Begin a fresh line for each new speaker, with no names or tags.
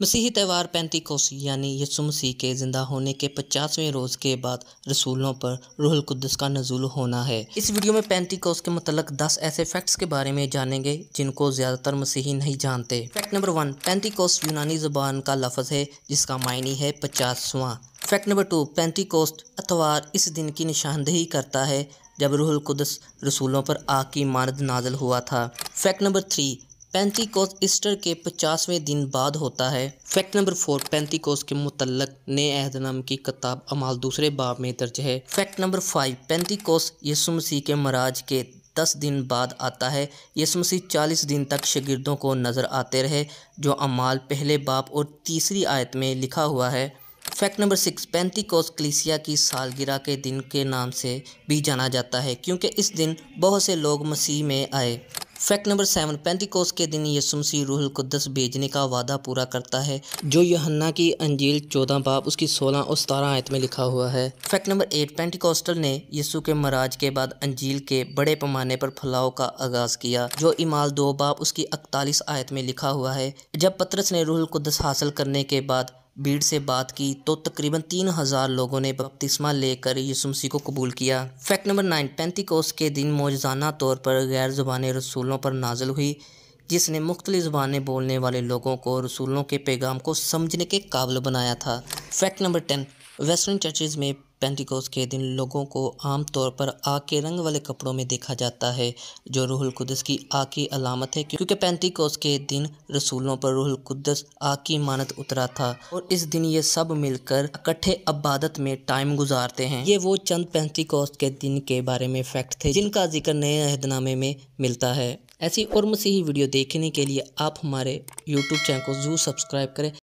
मसीही त्यौहार पेंतिकोस यानी यसु मसीह के ज़िंदा होने के पचासवें रोज़ के बाद रसूलों पर रूहुल कुद्दस का नज़ुल होना है। इस वीडियो में पेंतिकोस के मतलब दस ऐसे फैक्ट्स के बारे में जानेंगे, जिनको ज़्यादातर मसीही नहीं जानते। फैक्ट नंबर वन पेंतिकोस यूनानी ज़बान का लफ्ज़ है, जिसका मायनी है पचासवां। फैक्ट नंबर टू पेंतिकोस्ट अतवार इस दिन की निशानदेही करता है, जब रूहुल कुद्दस रसूलों पर आग की मानद नाजल हुआ था। Fact number three Pentecost Easter के पचासवें दिन बाद होता है। फैक्ट नंबर फोर, पेंतिकोस के मुतलक नए अहद अहदनाम की किताब अमाल दूसरे बाब में दर्ज है। फैक्ट नंबर फाइव, पेंतिकोस यसु मसीह के मराज के दस दिन बाद आता है। यसु मसीह चालीस दिन तक शगिर्दों को नज़र आते रहे, जो अमाल पहले बाप और तीसरी आयत में लिखा हुआ है। फैक्ट नंबर सिक्स, पेंतिकोस कलीसिया की सालगिरह के दिन के नाम से भी जाना जाता है, क्योंकि इस दिन बहुत से लोग मसीह में आए। फैक्ट नंबर सेवन पेंतिकोस के दिन यसु मसीह रूहुल कुद्दस भेजने का वादा पूरा करता है, जो यहन्ना की अंजील चौदह बाप, उसकी सोलह और सतारह आयत में लिखा हुआ है। फैक्ट नंबर एट, पेंटिकोस्टल ने यीशु के मराज के बाद अंजील के बड़े पैमाने पर फैलाव का आगाज़ किया, जो इमाल दो बाप, उसकी इकतालीस आयत में लिखा हुआ है। जब पत्रस ने रूहुल कुद्दस हासिल करने के बाद भीड़ से बात की तो तकरीबन तीन हज़ार लोगों ने बपतिस्मा लेकर यसुमसी को कबूल किया। फैक्ट नंबर नाइन पैंतीकोस के दिन मौजाना तौर पर गैर ज़बान रसूलों पर नाजल हुई, जिसने मुख्तलि ज़बानें बोलने वाले लोगों को रसूलों के पैगाम को समझने के काबिल बनाया था। Fact number ten western churches में पेंटिकोस के दिन लोगों को आम तौर पर आग के रंग वाले कपड़ों में देखा जाता है, जो रूहुल कुदस की आग की अलामत है, क्योंकि पेंटिकोस के दिन रसूलों पर रूहुल कुदस आग की मानत उतरा था, और इस दिन ये सब मिलकर इकट्ठे अबादत में टाइम गुजारते हैं। ये वो चंद पेंटिकोस के दिन के बारे में फैक्ट थे, जिनका ज़िक्र नए अहदनामे में मिलता है। ऐसी और मसीही वीडियो देखने के लिए आप हमारे यूट्यूब चैनल को ज़रूर सब्सक्राइब करें।